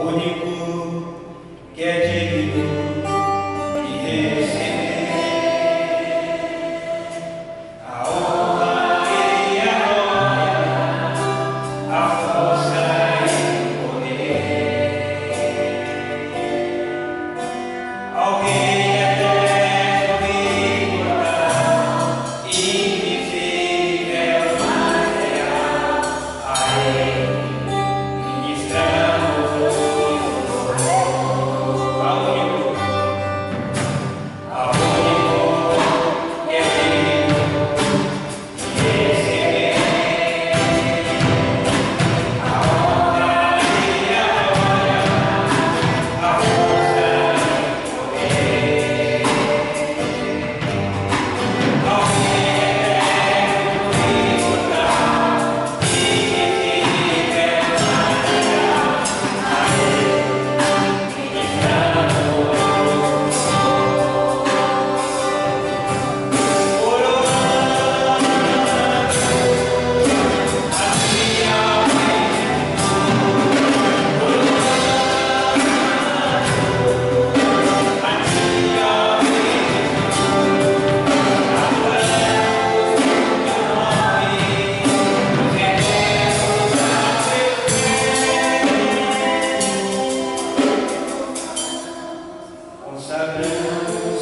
único, que é de Sabrina.